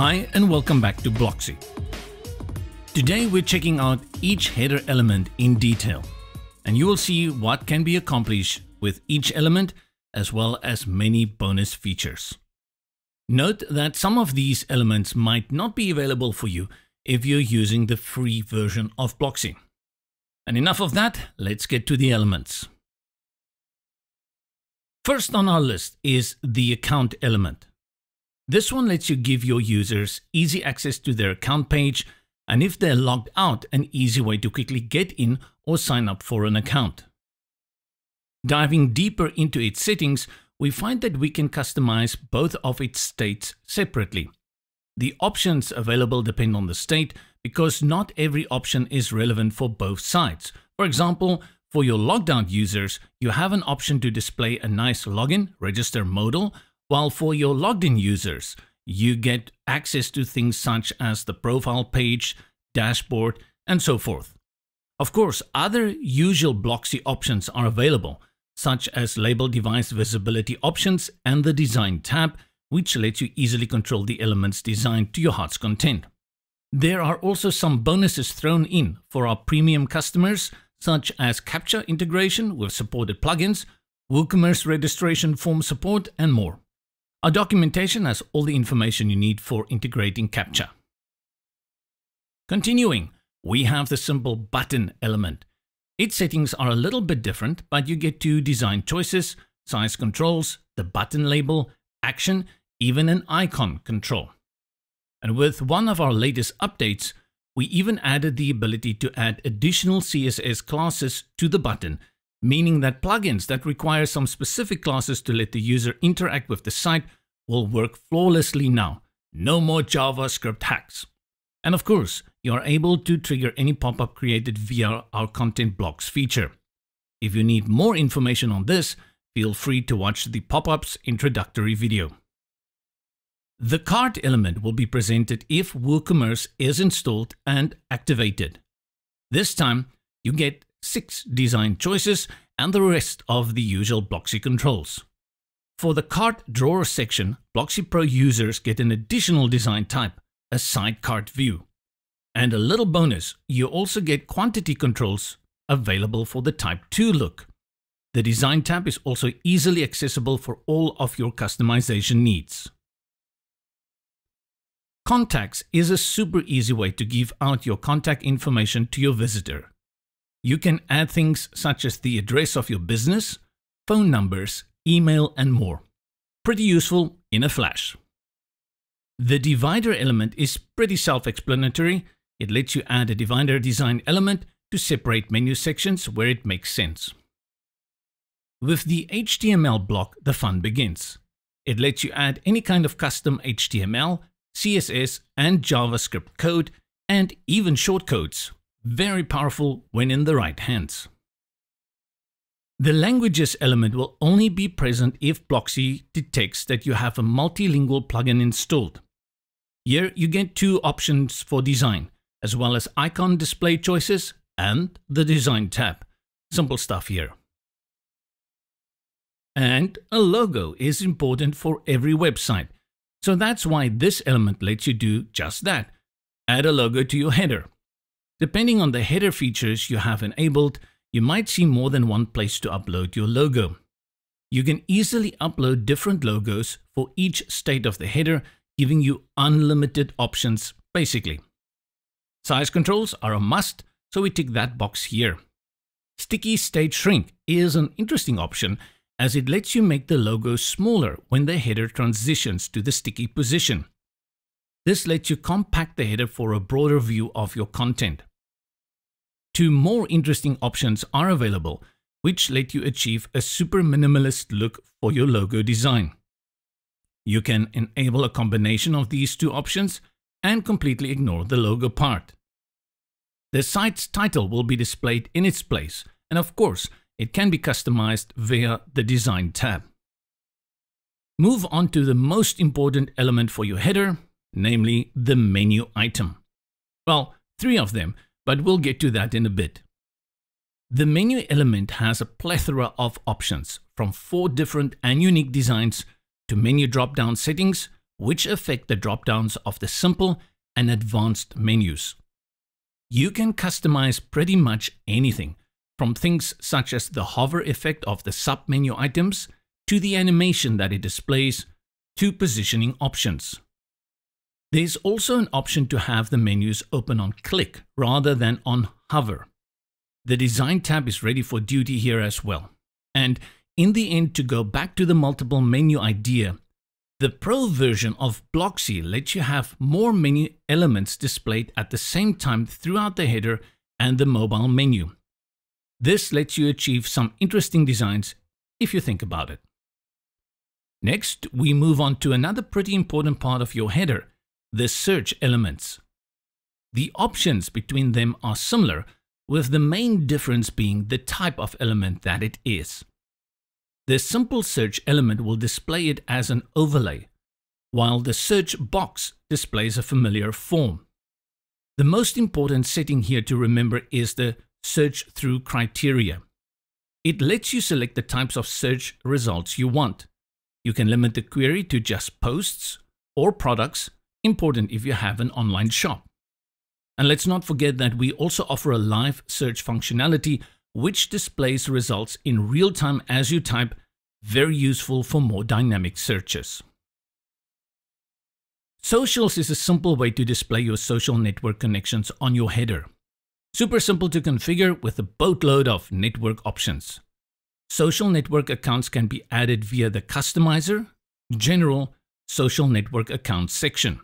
Hi and welcome back to Blocksy. Today we're checking out each header element in detail and you will see what can be accomplished with each element as well as many bonus features. Note that some of these elements might not be available for you if you're using the free version of Blocksy. And enough of that, let's get to the elements. First on our list is the account element. This one lets you give your users easy access to their account page and if they're logged out, an easy way to quickly get in or sign up for an account. Diving deeper into its settings, we find that we can customize both of its states separately. The options available depend on the state because not every option is relevant for both sides. For example, for your logged out users, you have an option to display a nice login register modal, while for your logged in users, you get access to things such as the profile page, dashboard, and so forth. Of course, other usual Blocksy options are available, such as label device visibility options and the design tab, which lets you easily control the elements designed to your heart's content. There are also some bonuses thrown in for our premium customers, such as CAPTCHA integration with supported plugins, WooCommerce registration form support, and more. Our documentation has all the information you need for integrating CAPTCHA. Continuing, we have the simple button element. Its settings are a little bit different, but you get two design choices, size controls, the button label, action, even an icon control. And with one of our latest updates, we even added the ability to add additional CSS classes to the button, meaning that plugins that require some specific classes to let the user interact with the site will work flawlessly now. No more JavaScript hacks. And of course, you are able to trigger any pop-up created via our content blocks feature. If you need more information on this, feel free to watch the pop-ups introductory video. The cart element will be presented if WooCommerce is installed and activated. This time, you get six design choices and the rest of the usual Blocksy controls. For the cart drawer section, Blocksy Pro users get an additional design type, a side cart view. And a little bonus, you also get quantity controls available for the Type 2 look. The Design tab is also easily accessible for all of your customization needs. Contacts is a super easy way to give out your contact information to your visitor. You can add things such as the address of your business, phone numbers, email, and more. Pretty useful in a flash. The divider element is pretty self-explanatory it lets you add a divider design element to separate menu sections where it makes sense. With the HTML block, the fun begins. It lets you add any kind of custom HTML, CSS, and JavaScript code, and even shortcodes. Very powerful when in the right hands. The languages element will only be present if Blocksy detects that you have a multilingual plugin installed. Here you get two options for design, as well as icon display choices and the design tab. Simple stuff here. And a logo is important for every website. So that's why this element lets you do just that. Add a logo to your header. Depending on the header features you have enabled, you might see more than one place to upload your logo. You can easily upload different logos for each state of the header, giving you unlimited options basically. Size controls are a must, so we tick that box here. Sticky State Shrink is an interesting option as it lets you make the logo smaller when the header transitions to the sticky position. This lets you compact the header for a broader view of your content. Two more interesting options are available, which let you achieve a super minimalist look for your logo design. You can enable a combination of these two options and completely ignore the logo part. The site's title will be displayed in its place, and of course, it can be customized via the Design tab. Move on to the most important element for your header, namely the menu item. Well, three of them, but we'll get to that in a bit. The menu element has a plethora of options, from four different and unique designs to menu drop-down settings, which affect the drop-downs of the simple and advanced menus. You can customize pretty much anything, from things such as the hover effect of the sub-menu items, to the animation that it displays, to positioning options. There's also an option to have the menus open on click rather than on hover. The design tab is ready for duty here as well. And in the end, to go back to the multiple menu idea, the Pro version of Blocksy lets you have more menu elements displayed at the same time throughout the header and the mobile menu. This lets you achieve some interesting designs if you think about it. Next, we move on to another pretty important part of your header, the search elements. The options between them are similar, with the main difference being the type of element that it is. The simple search element will display it as an overlay, while the search box displays a familiar form. The most important setting here to remember is the search through criteria. It lets you select the types of search results you want. You can limit the query to just posts or products important if you have an online shop. And let's not forget that we also offer a live search functionality which displays results in real time as you type, very useful for more dynamic searches. Socials is a simple way to display your social network connections on your header. Super simple to configure with a boatload of network options. Social network accounts can be added via the Customizer, General, Social Network Accounts section.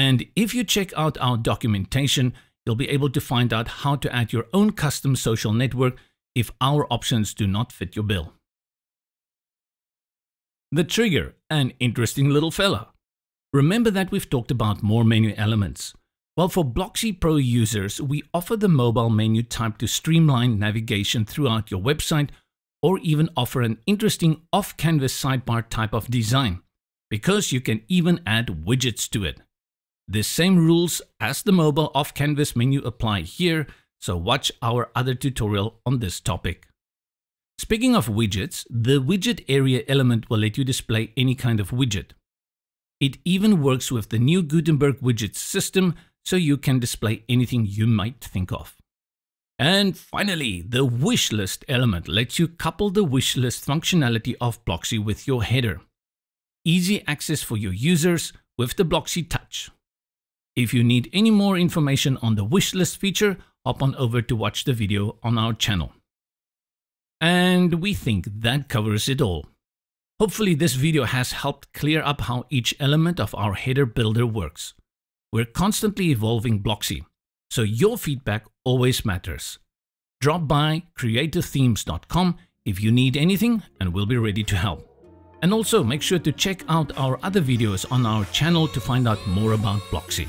And if you check out our documentation, you'll be able to find out how to add your own custom social network if our options do not fit your bill. The trigger, an interesting little fella. Remember that we've talked about more menu elements. Well, for Blocksy Pro users, we offer the mobile menu type to streamline navigation throughout your website or even offer an interesting off-canvas sidebar type of design because you can even add widgets to it. The same rules as the mobile off-canvas menu apply here, so watch our other tutorial on this topic. Speaking of widgets, the widget area element will let you display any kind of widget. It even works with the new Gutenberg widgets system, so you can display anything you might think of. And finally, the wish list element lets you couple the wish list functionality of Blocksy with your header. Easy access for your users with the Blocksy Touch. If you need any more information on the wishlist feature, hop on over to watch the video on our channel. And we think that covers it all. Hopefully this video has helped clear up how each element of our header builder works. We're constantly evolving Blocksy, so your feedback always matters. Drop by creativethemes.com if you need anything and we'll be ready to help. And also make sure to check out our other videos on our channel to find out more about Blocksy.